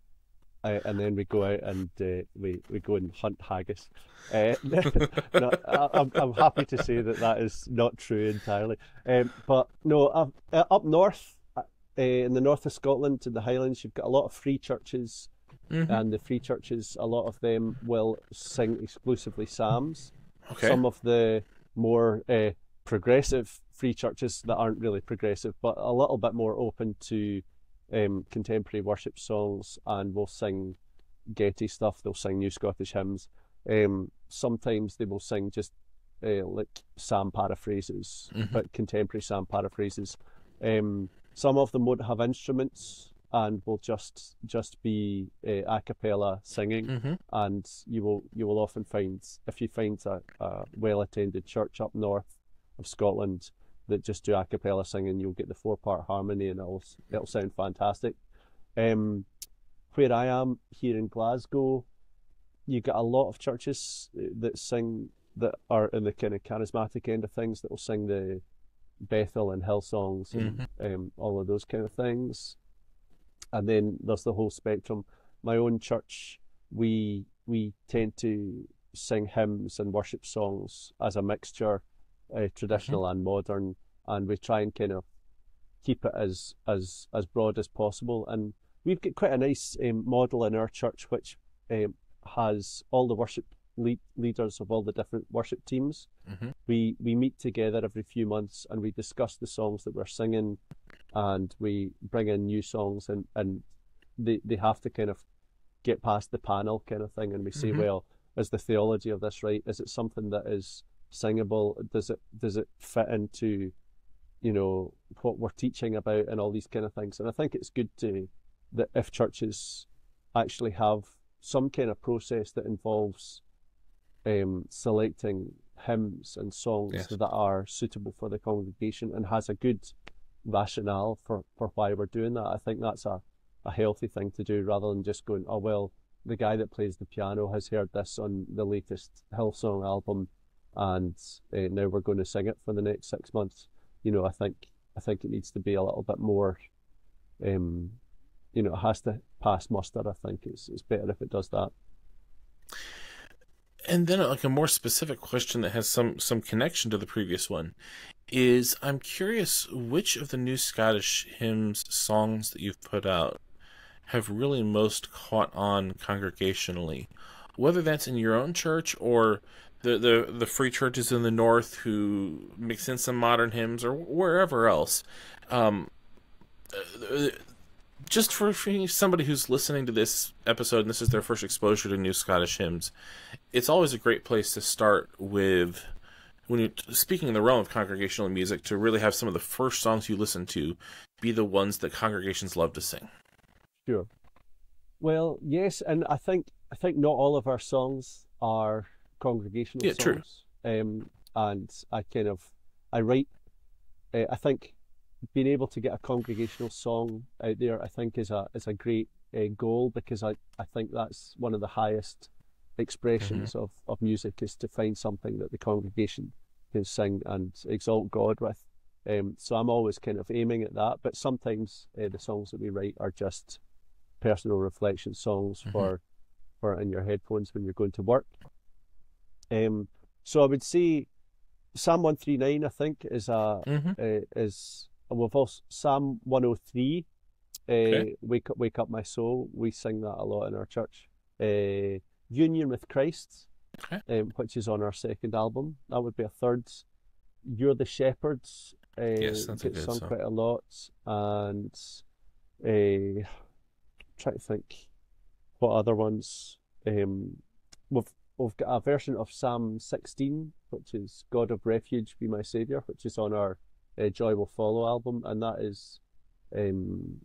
Uh, and then we go out and uh, we we go and hunt haggis. Uh, no, I, am I'm happy to say that that is not true entirely. Um, but no, uh, up north, uh, in the north of Scotland, in the Highlands, you've got a lot of free churches, mm-hmm. and the free churches, a lot of them will sing exclusively psalms. Okay. Some of the more uh, progressive free churches that aren't really progressive, but a little bit more open to um, contemporary worship songs and will sing Getty stuff. They'll sing new Scottish hymns. Um, sometimes they will sing just uh, like psalm paraphrases, mm-hmm. but contemporary psalm paraphrases. Um, some of them won't have instruments and will just just be uh, a cappella singing. Mm-hmm. And you will you will often find if you find a, a well attended church up north of Scotland that just do a cappella singing, you'll get the four part harmony and it'll it'll sound fantastic. Um, where I am here in Glasgow, you get a lot of churches uh, that sing that are in the kind of charismatic end of things that will sing the Bethel and Hillsongs and mm-hmm. um, all of those kind of things. And then there's the whole spectrum. My own church, we we tend to sing hymns and worship songs as a mixture uh, traditional mm-hmm. and modern, and we try and kind of keep it as as as broad as possible. And we've got quite a nice um, model in our church, which um, has all the worship lead, leaders of all the different worship teams. Mm-hmm. We we meet together every few months and we discuss the songs that we're singing, and we bring in new songs, and and they they have to kind of get past the panel kind of thing, and we say, mm-hmm. well, is the theology of this right? Is it something that is singable? Does it does it fit into, you know, what we're teaching about and all these kind of things? And I think it's good to that if churches actually have some kind of process that involves um, selecting hymns and songs yes. that are suitable for the congregation and has a good rationale for, for why we're doing that. I think that's a, a healthy thing to do rather than just going, oh, well, the guy that plays the piano has heard this on the latest Hillsong album and uh, now we're going to sing it for the next six months. You know, I think I think it needs to be a little bit more. Um, you know, it has to pass muster. I think it's it's better if it does that. And then, like a more specific question that has some some connection to the previous one, is I'm curious which of the new Scottish hymns songs that you've put out have really most caught on congregationally, whether that's in your own church or the, the the free churches in the north who mix in some modern hymns or wherever else. Um, just for, for somebody who's listening to this episode and this is their first exposure to new Scottish hymns, it's always a great place to start with when you're speaking in the realm of congregational music to really have some of the first songs you listen to be the ones that congregations love to sing. Sure. Well, yes, and I think I think not all of our songs are congregational yeah, songs. True. Um, and I kind of I write. Uh, I think being able to get a congregational song out there, I think, is a is a great uh, goal because I, I think that's one of the highest expressions mm-hmm. of, of music is to find something that the congregation can sing and exalt God with. Um, so I'm always kind of aiming at that, but sometimes uh, the songs that we write are just personal reflection songs mm-hmm. for for in your headphones when you're going to work. Um, so I would say Psalm 139, I think, is a mm-hmm. uh, is we've also Psalm 103. Uh, okay. wake up, wake up, my soul. We sing that a lot in our church. Uh, Union with Christ, okay. um, which is on our second album. That would be a third. You're the Shepherds. Uh, yes, that's gets sung song. quite a lot, and uh, try to think what other ones. Um, we've we've got a version of Psalm 16, which is God of Refuge, be my Saviour, which is on our uh, Joy Will Follow album, and that is um,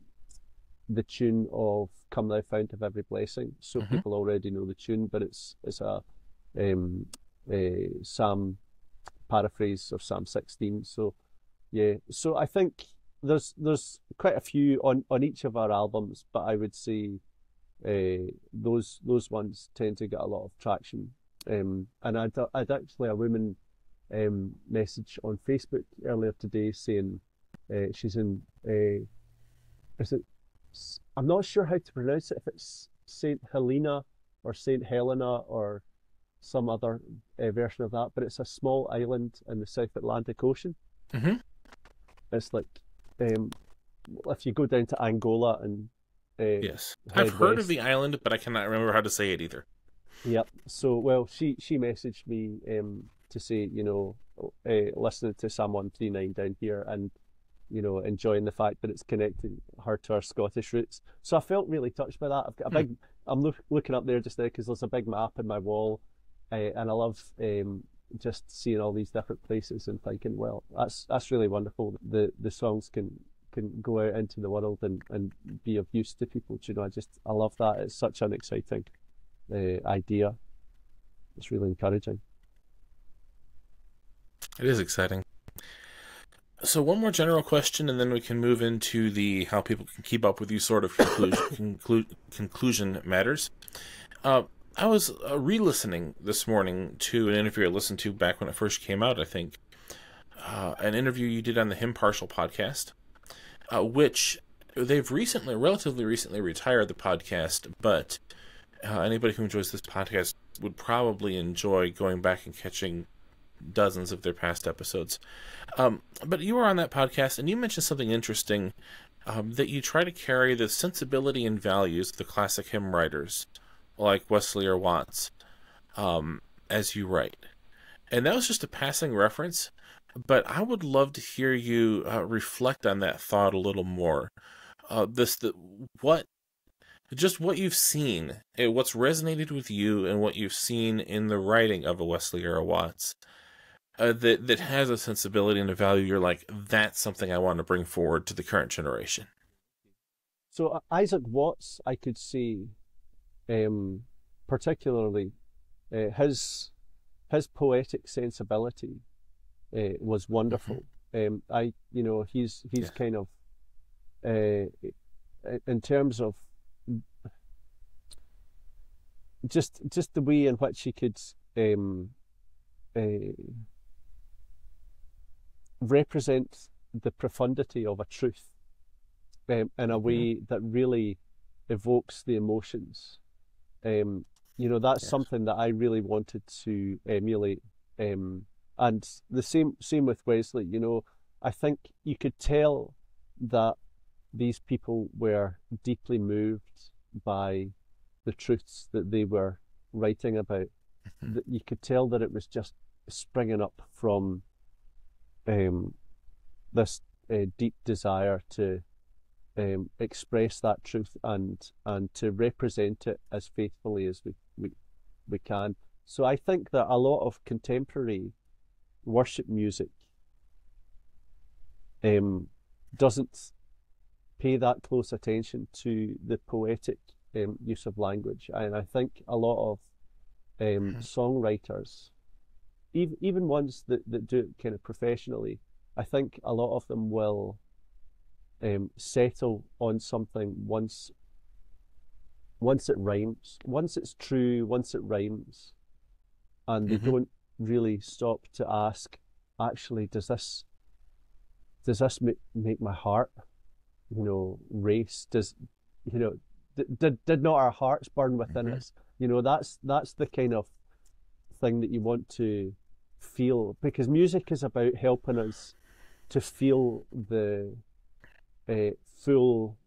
the tune of Come Thou Fount of Every Blessing. So mm-hmm. people already know the tune, but it's it's a, um, a Psalm paraphrase of Psalm 16. So yeah, so I think there's there's quite a few on on each of our albums, but I would say uh, those those ones tend to get a lot of traction. Um, and I'd, I'd actually a woman um, message on Facebook earlier today saying uh, she's in. Uh, is it? I'm not sure how to pronounce it. If it's Saint Helena or Saint Helena or some other uh, version of that, but it's a small island in the South Atlantic Ocean. Mm-hmm. It's like um, if you go down to Angola and uh, yes, I've heard west, of the island, but I cannot remember how to say it either. Yep. So well, she she messaged me um, to say you know uh, listening to Psalm one three nine down here and you know enjoying the fact that it's connecting her to her Scottish roots. So I felt really touched by that. I've got a big. Hmm. I'm look, looking up there just now because there's a big map in my wall, uh, and I love um, just seeing all these different places and thinking, well, that's that's really wonderful. The the songs can can go out into the world and, and be of use to people. Do you know, I just I love that. It's such an exciting uh, idea. It's really encouraging. It is exciting. So one more general question, and then we can move into the how people can keep up with you sort of conclusion, conclu- conclusion matters. Uh, I was uh, re-listening this morning to an interview I listened to back when it first came out. I think uh, an interview you did on the Hymnpartial podcast, uh, which they've recently, relatively recently, retired the podcast. But uh, anybody who enjoys this podcast would probably enjoy going back and catching dozens of their past episodes. Um, but you were on that podcast and you mentioned something interesting um, that you try to carry the sensibility and values of the classic hymn writers like Wesley or Watts um, as you write. And that was just a passing reference, but I would love to hear you uh, reflect on that thought a little more. Uh, this the what just what you've seen, eh, what's resonated with you, and what you've seen in the writing of a Wesley or a Watts uh, that that has a sensibility and a value. You're like, that's something I want to bring forward to the current generation. So Isaac Watts, I could see, um, particularly, uh, his his poetic sensibility uh, was wonderful. Mm-hmm. Um, I, you know, he's he's yeah. kind of, uh, in terms of just just the way in which he could um, uh, represent the profundity of a truth um, in a way mm-hmm. that really evokes the emotions. Um, you know, that's yes. something that I really wanted to emulate. Um, and the same same with Wesley. You know, I think you could tell that these people were deeply moved by the truths that they were writing about. Mm-hmm. That you could tell that it was just springing up from um, this uh, deep desire to um, express that truth and and to represent it as faithfully as we, we we can. So I think that a lot of contemporary worship music um, doesn't pay that close attention to the poetic um, use of language, and I think a lot of um, mm-hmm. songwriters even even ones that, that do it kind of professionally, I think a lot of them will um, settle on something once once it rhymes, once it's true, once it rhymes, and they mm-hmm. don't really stop to ask, actually, does this does this make, make my heart, you know, race? Does you know, did did not our hearts burn within mm-hmm. us? You know, that's that's the kind of thing that you want to feel because music is about helping us to feel the uh, full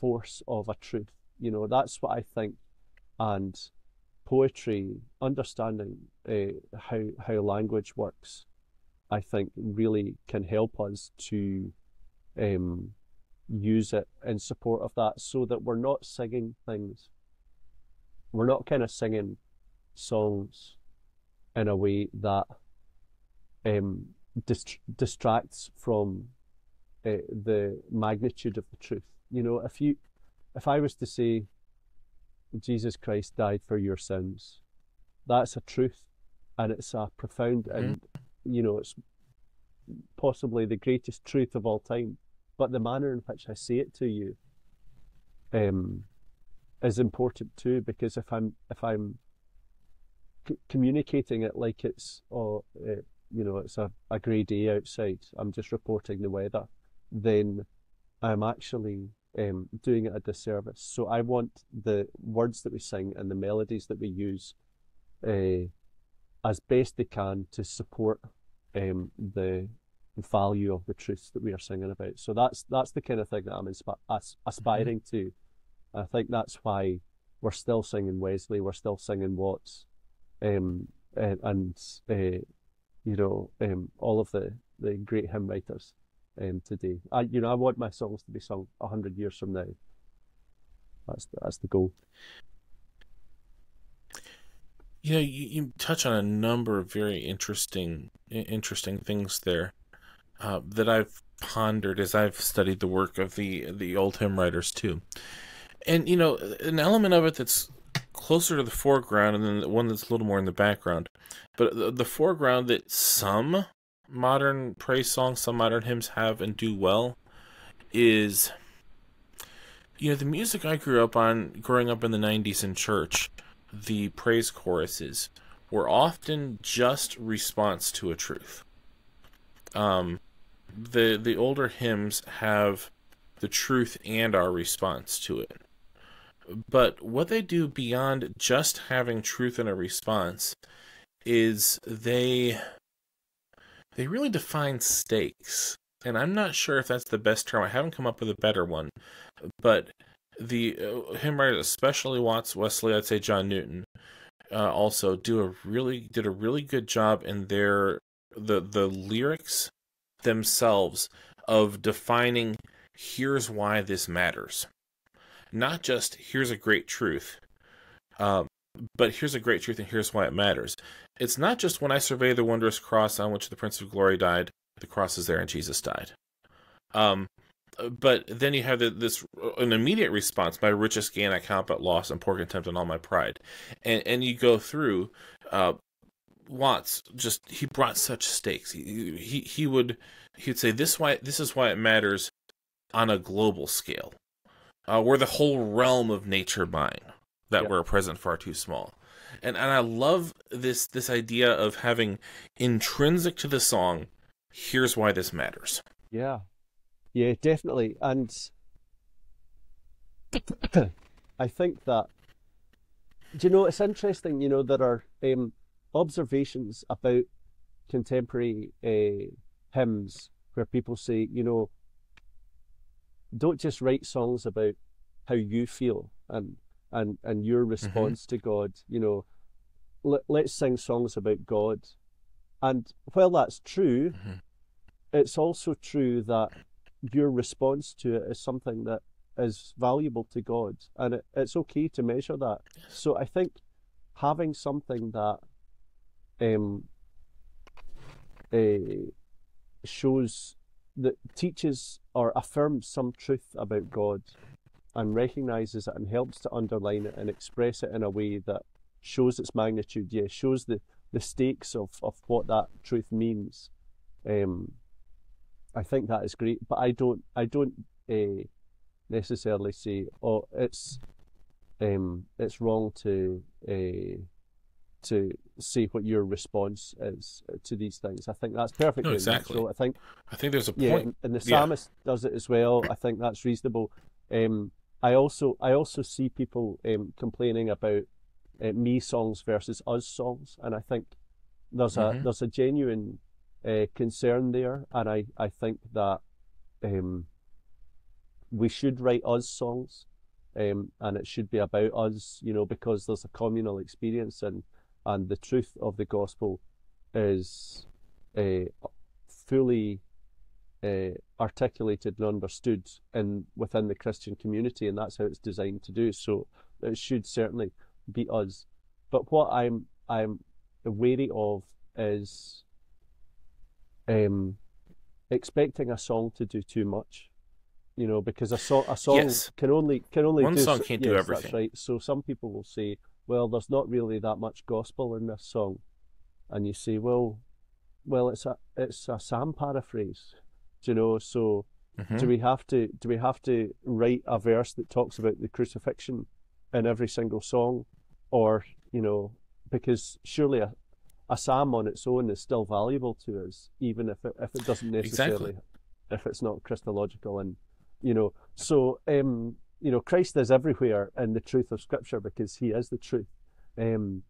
force of a truth. You know, that's what I think. And poetry, understanding uh, how how language works, I think really can help us to um, use it in support of that, so that we're not singing things. We're not kind of singing songs in a way that um, dist- distracts from uh, the magnitude of the truth. You know, if you, if I was to say, Jesus Christ died for your sins, that's a truth, and it's a profound mm-hmm. and you know it's possibly the greatest truth of all time. But the manner in which I say it to you, um, is important too because if I'm if I'm c- communicating it like it's oh, uh, you know, it's a, a grey day outside, I'm just reporting the weather, then I'm actually um, doing it a disservice. So I want the words that we sing and the melodies that we use uh, as best they can to support um, the value of the truths that we are singing about. So that's that's the kind of thing that I'm as, aspiring mm-hmm. to. I think that's why we're still singing Wesley, we're still singing Watts, um, and, and uh, you know um, all of the, the great hymn writers um, today. I you know I want my songs to be sung hundred years from now. That's the, that's the goal. You know, you, you touch on a number of very interesting interesting things there uh, that I've pondered as I've studied the work of the the old hymn writers too. And you know, an element of it that's closer to the foreground, and then one that's a little more in the background. But the, the foreground that some modern praise songs, some modern hymns have and do well, is you know the music I grew up on, growing up in the '90s in church. The praise choruses were often just response to a truth. Um, the the older hymns have the truth and our response to it. But what they do beyond just having truth and a response is they they really define stakes. And I'm not sure if that's the best term. I haven't come up with a better one. But the uh, hymn writers, especially Watts, Wesley, I'd say John Newton, uh, also do a really did a really good job in their the the lyrics themselves of defining here's why this matters. Not just here's a great truth, um, but here's a great truth and here's why it matters. It's not just when I survey the wondrous cross on which the Prince of Glory died, the cross is there and Jesus died. Um, but then you have the, this an immediate response: my richest gain I count but loss, and poor contempt and all my pride, and and you go through. Uh, Watts just he brought such stakes. He he he would he would say this why this is why it matters on a global scale. Uh, we're the whole realm of nature mine that we're present far too small. And and I love this this idea of having intrinsic to the song, here's why this matters. Yeah. Yeah, definitely. And I think that do you know it's interesting, you know, there are um, observations about contemporary uh, hymns where people say, you know, don't just write songs about how you feel and and and your mm-hmm. response mm-hmm. to God. You know, let, let's sing songs about God. And while that's true, mm-hmm. it's also true that your response to it is something that is valuable to God, and it, it's okay to measure that. So I think having something that um, uh, shows that teaches or affirms some truth about God and recognizes it and helps to underline it and express it in a way that shows its magnitude, yeah, shows the, the stakes of, of what that truth means. Um, I think that is great, but I don't I don't uh, necessarily say, oh, it's um, it's wrong to uh, to see what your response is to these things. I think that's perfectly no, exactly. natural. I think I think there's a point, yeah, and, and the psalmist yeah. does it as well. I think that's reasonable. Um, I also I also see people um, complaining about uh, me songs versus us songs, and I think there's mm-hmm. a there's a genuine uh, concern there, and I I think that um, we should write us songs. Um, and it should be about us, you know, because there's a communal experience and and the truth of the gospel is uh, fully uh, articulated and understood in within the Christian community, and that's how it's designed to do. So it should certainly be us. But what I'm I'm wary of is um, expecting a song to do too much. You know, because a, so- a song yes. can only can only one do song can't yes, do everything. That's right. So some people will say, well, there's not really that much gospel in this song, and you say, well, well, it's a it's a psalm paraphrase, do you know? So mm-hmm. do we have to do we have to write a verse that talks about the crucifixion in every single song, or you know, because surely a, a psalm on its own is still valuable to us, even if it if it doesn't necessarily exactly. if it's not Christological and You know, so um, you know, Christ is everywhere in the truth of Scripture because He is the truth. Um,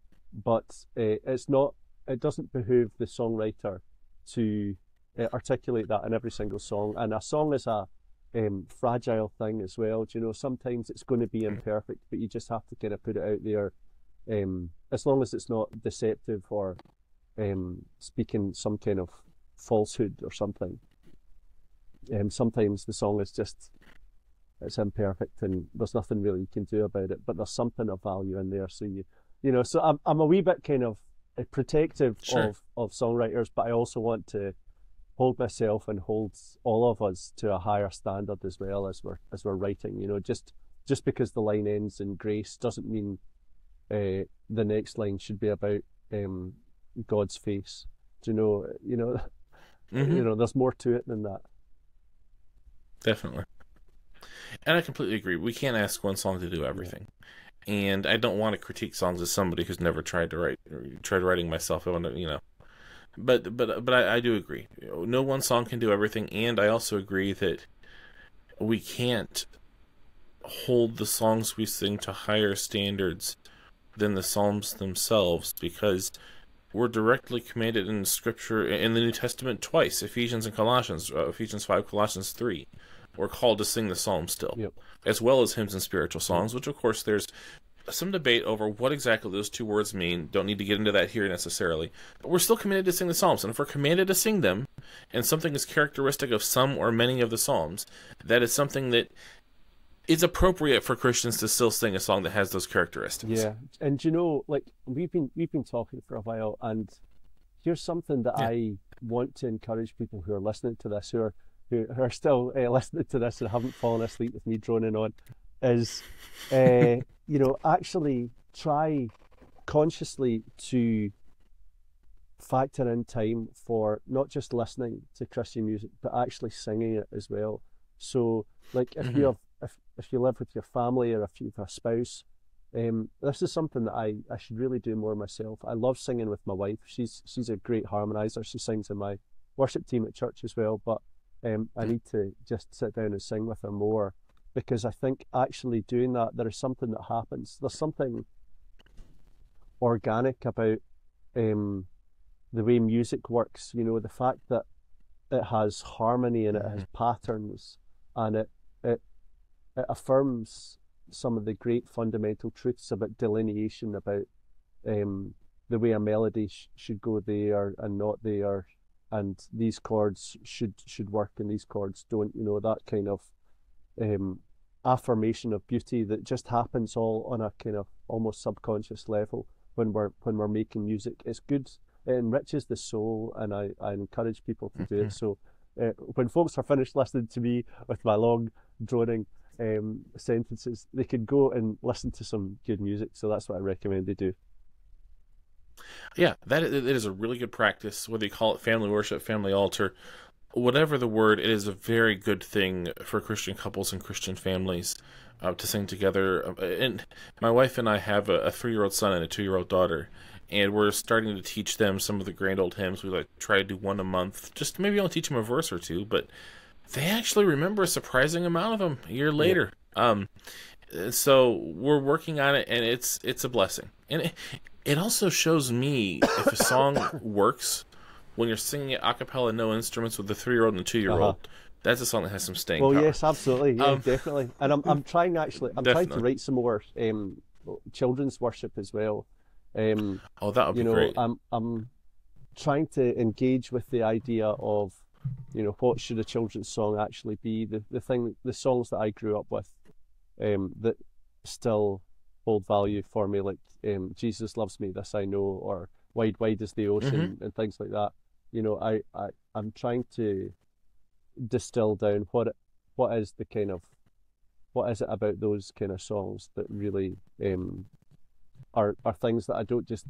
but uh, it's not. It doesn't behoove the songwriter to uh, articulate that in every single song. And a song is a um, fragile thing as well. Do you know, sometimes it's going to be imperfect, but you just have to kind of put it out there. Um, as long as it's not deceptive or um, speaking some kind of falsehood or something. Um, sometimes the song is just it's imperfect and there's nothing really you can do about it, but there's something of value in there. So you, you know, so I'm I'm a wee bit kind of uh, protective sure. of of songwriters, but I also want to hold myself and hold all of us to a higher standard as well as we're as we're writing. You know, just just because the line ends in grace doesn't mean uh, the next line should be about um, God's face. Do you know? You know, mm-hmm. you know. There's more to it than that. Definitely. And I completely agree. We can't ask one song to do everything. Yeah. And I don't want to critique songs as somebody who's never tried to write, tried writing myself. I want to, you know, but but but I, I do agree. No one song can do everything, and I also agree that we can't hold the songs we sing to higher standards than the psalms themselves because we're directly commanded in scripture in the new testament twice ephesians and colossians uh, ephesians 5 colossians 3 we're called to sing the psalms still yep. as well as hymns and spiritual songs which of course there's some debate over what exactly those two words mean don't need to get into that here necessarily but we're still commanded to sing the psalms and if we're commanded to sing them and something is characteristic of some or many of the psalms that is something that it's appropriate for Christians to still sing a song that has those characteristics. Yeah, and you know, like we've been we've been talking for a while, and here's something that yeah. I want to encourage people who are listening to this, who are who, are still uh, listening to this and haven't fallen asleep with me droning on, is uh, you know actually try consciously to factor in time for not just listening to Christian music but actually singing it as well. So, like if mm-hmm. you have if if you live with your family or if you have a spouse. Um, this is something that I, I should really do more myself. I love singing with my wife. She's she's a great harmonizer. She sings in my worship team at church as well. But um, I need to just sit down and sing with her more because I think actually doing that there is something that happens. There's something organic about um, the way music works. You know, the fact that it has harmony and it has mm-hmm. patterns and it it it affirms some of the great fundamental truths about delineation about um, the way a melody sh- should go there and not there, and these chords should should work and these chords don't. You know that kind of um, affirmation of beauty that just happens all on a kind of almost subconscious level when we're when we're making music. It's good. It enriches the soul, and I, I encourage people to do it. Mm-hmm. So uh, when folks are finished listening to me with my long droning um, sentences, they could go and listen to some good music. So that's what I recommend they do. Yeah, that it is a really good practice. Whether you call it family worship, family altar, whatever the word, it is a very good thing for Christian couples and Christian families uh, to sing together. Uh, and my wife and I have a, a three-year-old son and a two-year-old daughter, and we're starting to teach them some of the grand old hymns. We like try to do one a month, just maybe I'll teach them a verse or two, but they actually remember a surprising amount of them a year later. Yeah. Um, so we're working on it, and it's it's a blessing. And it, it also shows me if a song works when you're singing it a cappella, no instruments, with the three year old and the two year old. Uh-huh. That's a song that has some staying well, power. yes, absolutely, yeah, um, definitely. And I'm I'm trying actually, I'm definitely. trying to write some more um, children's worship as well. Um, oh, that would be know, great. I'm I'm trying to engage with the idea of you know, what should a children's song actually be? The the thing, the songs that I grew up with, um, that still hold value for me, like um, Jesus loves me, this I know, or Wide Wide is the ocean, mm-hmm. and things like that. You know, I, I I'm trying to distill down what what is the kind of what is it about those kind of songs that really um, are are things that I don't just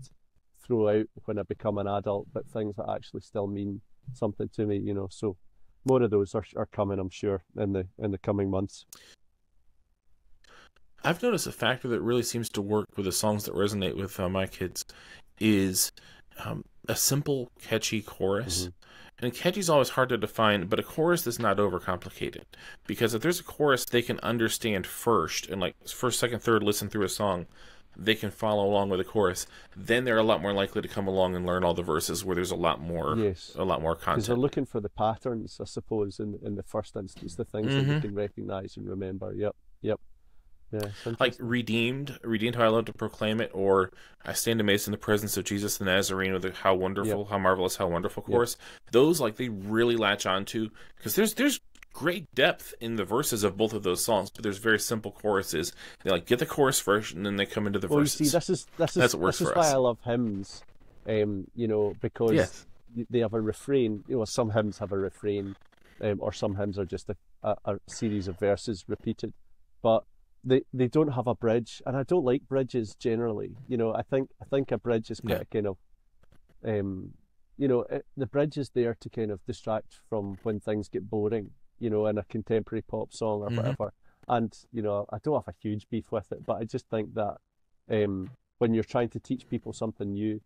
throw out when I become an adult, but things that actually still mean something to me, you know. So more of those are, are coming, I'm sure, in the in the coming months. I've noticed a factor that really seems to work with the songs that resonate with uh, my kids is um, a simple, catchy chorus. Mm-hmm. And catchy is always hard to define, but a chorus is not overcomplicated. Because if there's a chorus they can understand first, and like first, second, third listen through a song, they can follow along with the chorus, then they're a lot more likely to come along and learn all the verses where there's a lot more, yes. a lot more content. Because they're looking for the patterns, I suppose, in in the first instance, the things mm-hmm. that they can recognize and remember. Yep, yep. Yeah, like redeemed, redeemed how I love to proclaim it, or I stand amazed in the presence of Jesus the Nazarene, with how wonderful, yep. how marvelous, how wonderful chorus. Yep. Those like they really latch onto because there's there's great depth in the verses of both of those songs, but there's very simple choruses. They like get the chorus first, and then they come into the well, verses. You see, this is this is That's what works this is why us. I love hymns. Um, you know, because yes. they have a refrain. You know, some hymns have a refrain, um, or some hymns are just a, a, a series of verses repeated. But they they don't have a bridge, and I don't like bridges generally. You know, I think I think a bridge is quite yeah. a kind of, um, you know, it, the bridge is there to kind of distract from when things get boring. You know, in a contemporary pop song or mm-hmm. whatever. And you know, I don't have a huge beef with it, but I just think that um, when you're trying to teach people something new,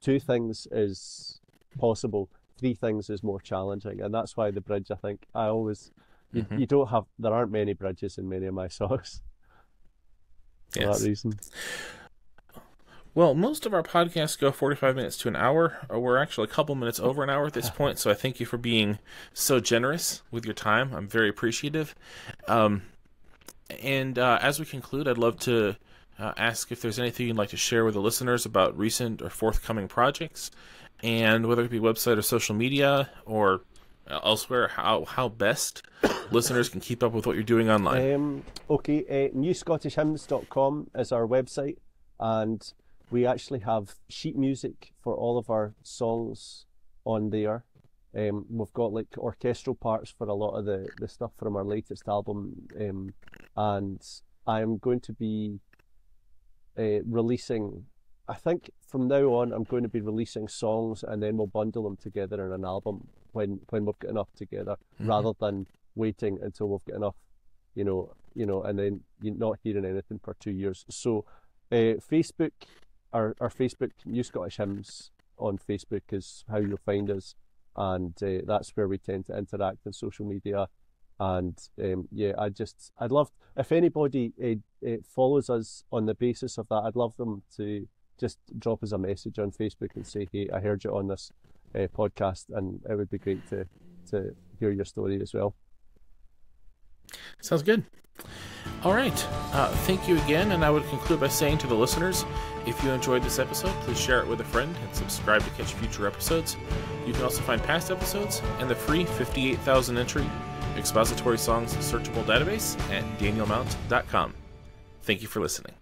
two things is possible. Three things is more challenging, and that's why the bridge. I think I always you, mm-hmm. you don't have there aren't many bridges in many of my songs for yes. that reason. Well, most of our podcasts go 45 minutes to an hour. Uh, we're actually a couple minutes over an hour at this point, so I thank you for being so generous with your time. I'm very appreciative. Um, and uh, as we conclude, I'd love to uh, ask if there's anything you'd like to share with the listeners about recent or forthcoming projects, and whether it be website or social media or elsewhere, how how best listeners can keep up with what you're doing online. Um, okay, uh, newscottishhymns.com is our website, and we actually have sheet music for all of our songs on there. Um, we've got like orchestral parts for a lot of the, the stuff from our latest album, um, and I am going to be uh, releasing. I think from now on, I'm going to be releasing songs, and then we'll bundle them together in an album when when we've got enough together, mm-hmm. rather than waiting until we've got enough, you know, you know, and then you're not hearing anything for two years. So, uh, Facebook, our our Facebook New Scottish Hymns on Facebook is how you'll find us, and uh, that's where we tend to interact on social media. And um, yeah, I just I'd love if anybody uh, uh, follows us on the basis of that. I'd love them to just drop us a message on Facebook and say, "Hey, I heard you on this uh, podcast, and it would be great to to hear your story as well." Sounds good. All right. Uh, thank you again, and I would conclude by saying to the listeners if you enjoyed this episode, please share it with a friend and subscribe to catch future episodes. You can also find past episodes and the free 58,000 entry expository songs searchable database at danielmount.com. Thank you for listening.